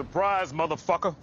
Surprise, motherfucker.